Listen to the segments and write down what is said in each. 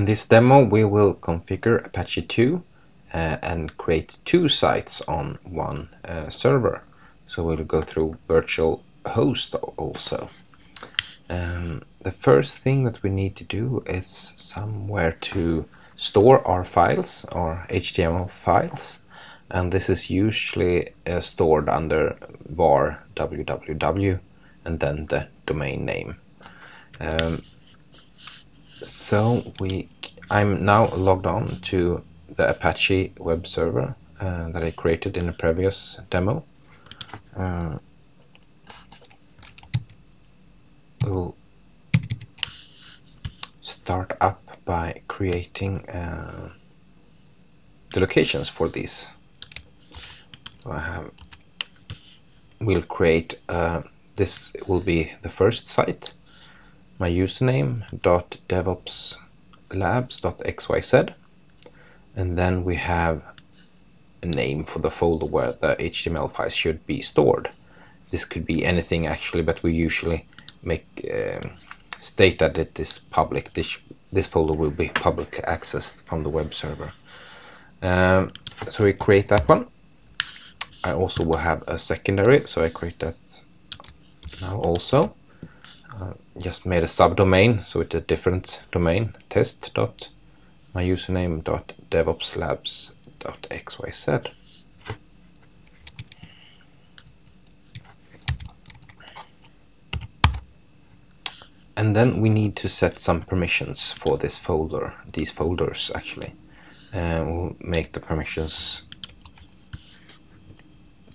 In this demo we will configure Apache 2 uh, and create two sites on one uh, server. So we'll go through virtual host also. Um, the first thing that we need to do is somewhere to store our files, our HTML files, and this is usually uh, stored under var www and then the domain name. Um, so we, I'm now logged on to the Apache web server uh, that I created in a previous demo. Uh, we'll start up by creating uh, the locations for these. So I have will create uh, this will be the first site my username dot and then we have a name for the folder where the HTML files should be stored. This could be anything actually, but we usually make um, state that it is public. This this folder will be public accessed from the web server. Um, so we create that one. I also will have a secondary, so I create that now also. Uh, just made a subdomain, so it's a different domain, test dot my username dot devopslabs dot xyz. And then we need to set some permissions for this folder, these folders actually. Uh, we'll make the permissions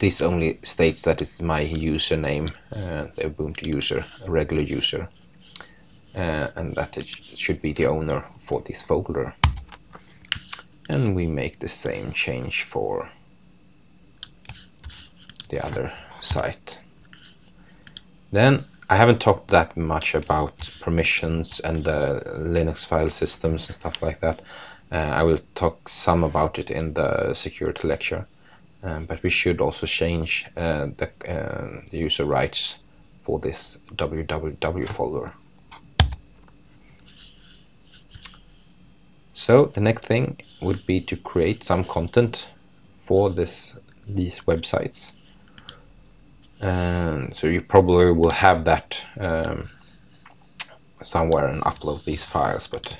this only states that it's my username, uh, the Ubuntu user, a regular user, uh, and that it should be the owner for this folder. And we make the same change for the other site. Then I haven't talked that much about permissions and the Linux file systems and stuff like that. Uh, I will talk some about it in the security lecture. Um, but we should also change uh, the, uh, the, user rights for this www folder. So the next thing would be to create some content for this these websites. And so you probably will have that um, somewhere and upload these files, but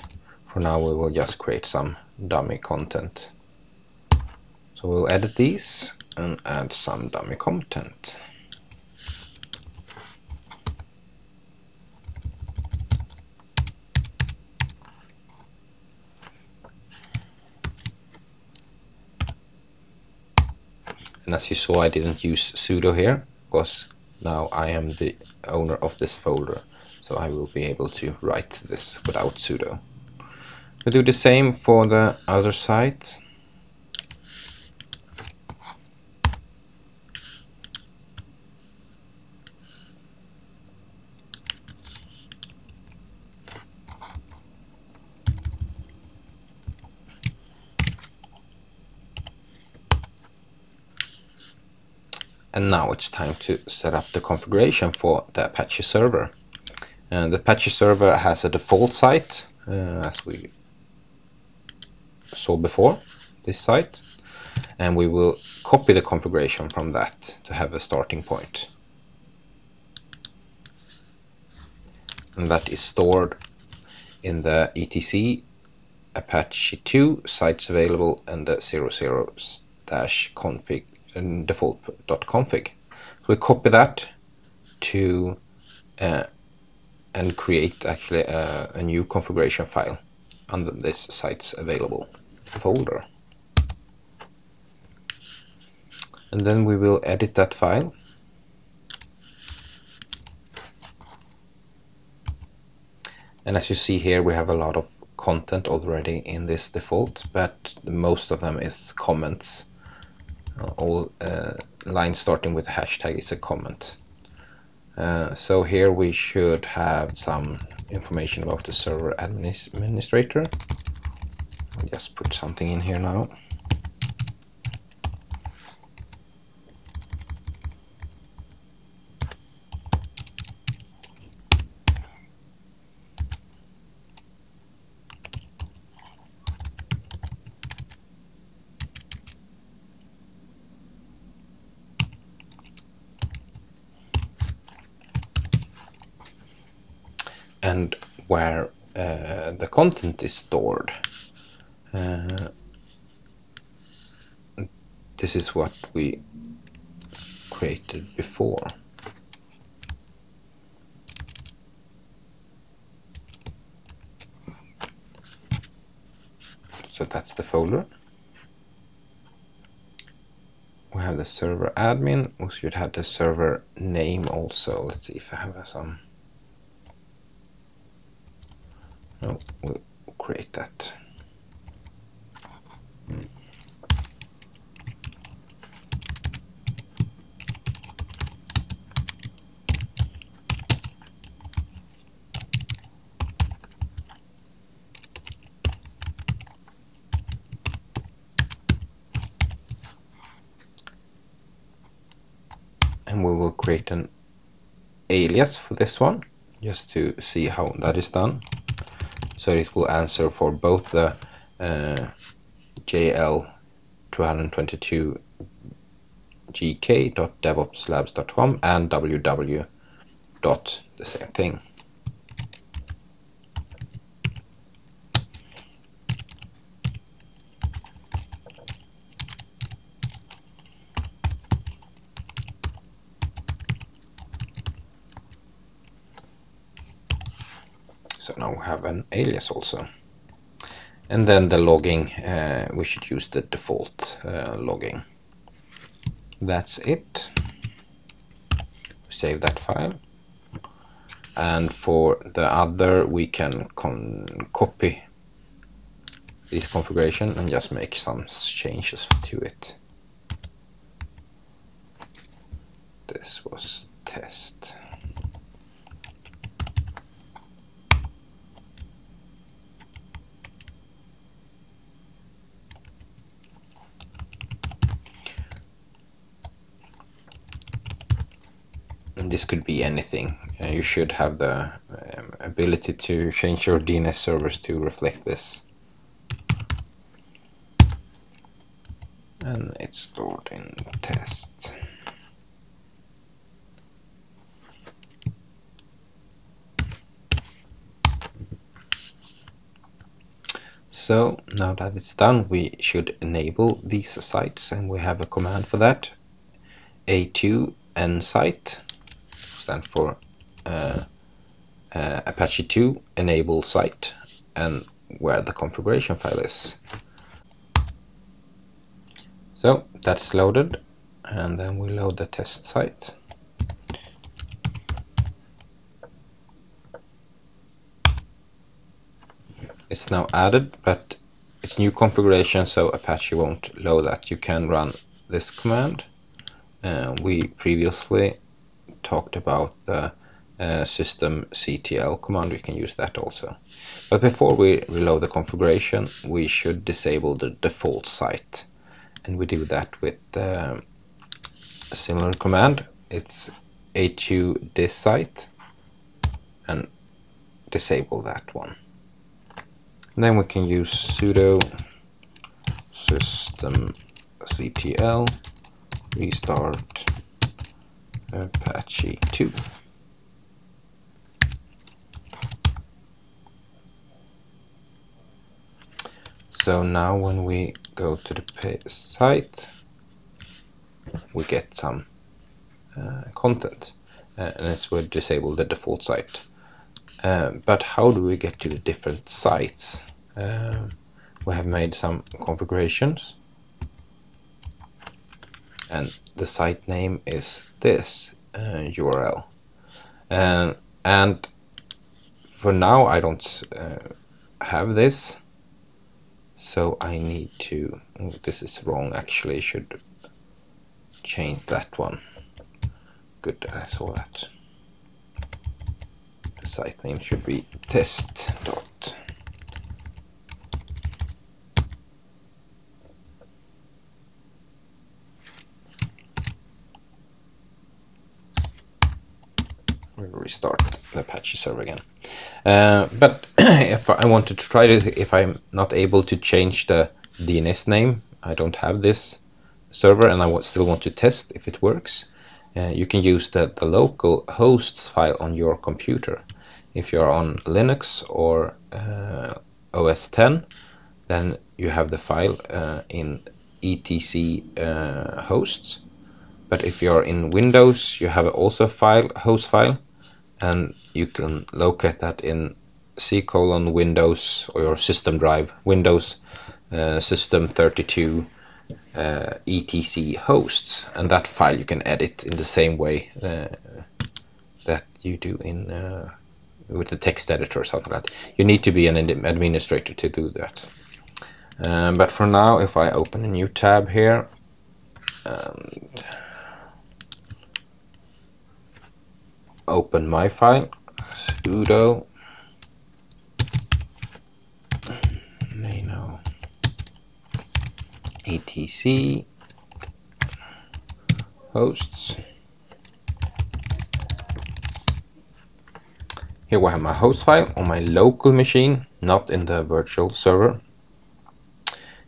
for now we will just create some dummy content. So we'll edit these and add some dummy content. And as you saw, I didn't use sudo here because now I am the owner of this folder. So I will be able to write this without sudo. We'll do the same for the other site. And now it's time to set up the configuration for the Apache server. And the Apache server has a default site, uh, as we saw before, this site. And we will copy the configuration from that to have a starting point. And that is stored in the etc Apache 2 sites available and the 00-config default.config. So we copy that to uh, and create actually a, a, new configuration file under this site's available folder. And then we will edit that file. And as you see here, we have a lot of content already in this default, but most of them is comments all uh, lines starting with hashtag is a comment. Uh, so here we should have some information about the server administrator. I'll just put something in here now. and where uh, the content is stored. Uh, this is what we created before. So that's the folder. We have the server admin. We should have the server name also. Let's see if I have some. No, we'll create that. and we will create an alias for this one just to see how that is done so it will answer for both the uh, JL 222 gk.devopslabs.com and www. dot the same thing. So now we have an alias also. And then the logging, uh, we should use the default uh, logging. That's it. Save that file. And for the other, we can copy this configuration and just make some changes to it. This was test. And this could be anything. Uh, you should have the um, ability to change your DNS servers to reflect this. And it's stored in test. So now that it's done, we should enable these sites and we have a command for that. A2 n site stand for uh, uh, Apache 2 enable site and where the configuration file is. So that's loaded and then we load the test site. It's now added but it's new configuration so Apache won't load that. You can run this command. Uh, we previously talked about the uh, system CTL command, we can use that also. But before we reload the configuration, we should disable the default site. And we do that with uh, a similar command. It's a2dissite and disable that one. And then we can use sudo systemctl restart Apache 2. So now when we go to the site, we get some uh, content, uh, and it's we disable the default site. Uh, but how do we get to the different sites? Uh, we have made some configurations, and the site name is this uh, URL. Uh, and for now I don't uh, have this, so I need to, oh, this is wrong actually, I should change that one. Good, I saw that. The site name should be test dot we'll restart the Apache server again. Uh, but if I wanted to try it, if I'm not able to change the DNS name, I don't have this server and I still want to test if it works, uh, you can use the, the local host file on your computer. if you're on Linux or uh, OS X then you have the file uh, in etc uh, hosts but if you're in Windows you have also a file host file and you can locate that in c colon Windows or your system drive Windows uh, system 32 uh, etc hosts and that file you can edit in the same way uh, that you do in uh, with the text editor or something like that. You need to be an administrator to do that. Um, but for now, if I open a new tab here and open my file, sudo. Nano etc. Hosts. Here we have my host file on my local machine, not in the virtual server.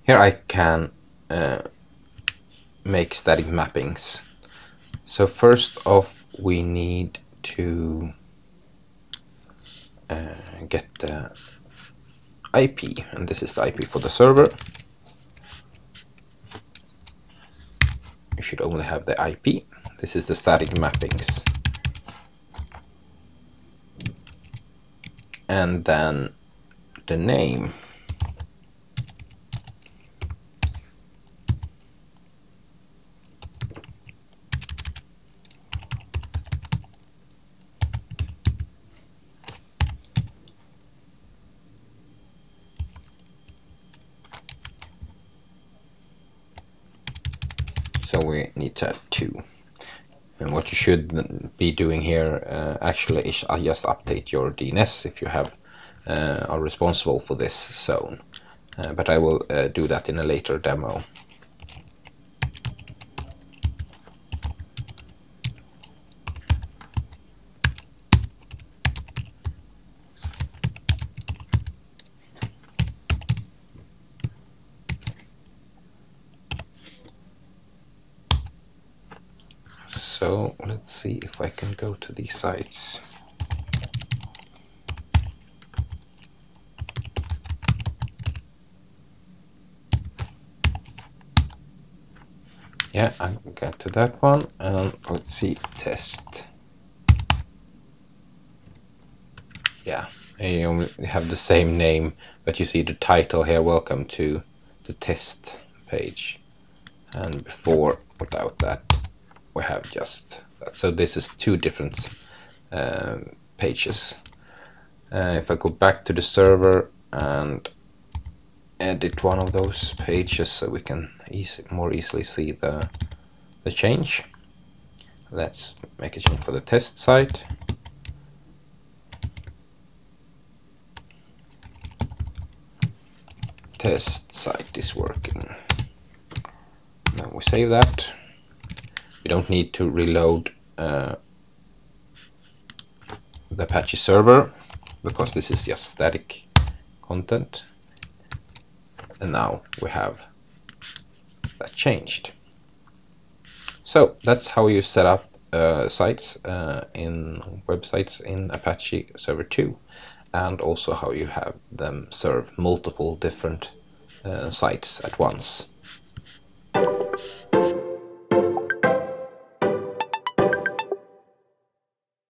Here I can uh, make static mappings. So first off we need to uh, get the IP and this is the IP for the server. You should only have the IP. This is the static mappings. and then the name we need to add two and what you should be doing here uh, actually is uh, just update your DNS if you have uh, are responsible for this zone. Uh, but I will uh, do that in a later demo. So let's see if I can go to these sites. Yeah, I get to that one and let's see test. Yeah, you have the same name, but you see the title here, welcome to the test page. And before, without that, we have just. So this is two different um, pages. Uh, if I go back to the server and edit one of those pages so we can easy, more easily see the the change. Let's make a change for the test site. Test site is working. Now we save that we don't need to reload uh, the Apache server because this is just static content. And now we have that changed. So that's how you set up uh, sites uh, in websites in Apache server 2 and also how you have them serve multiple different uh, sites at once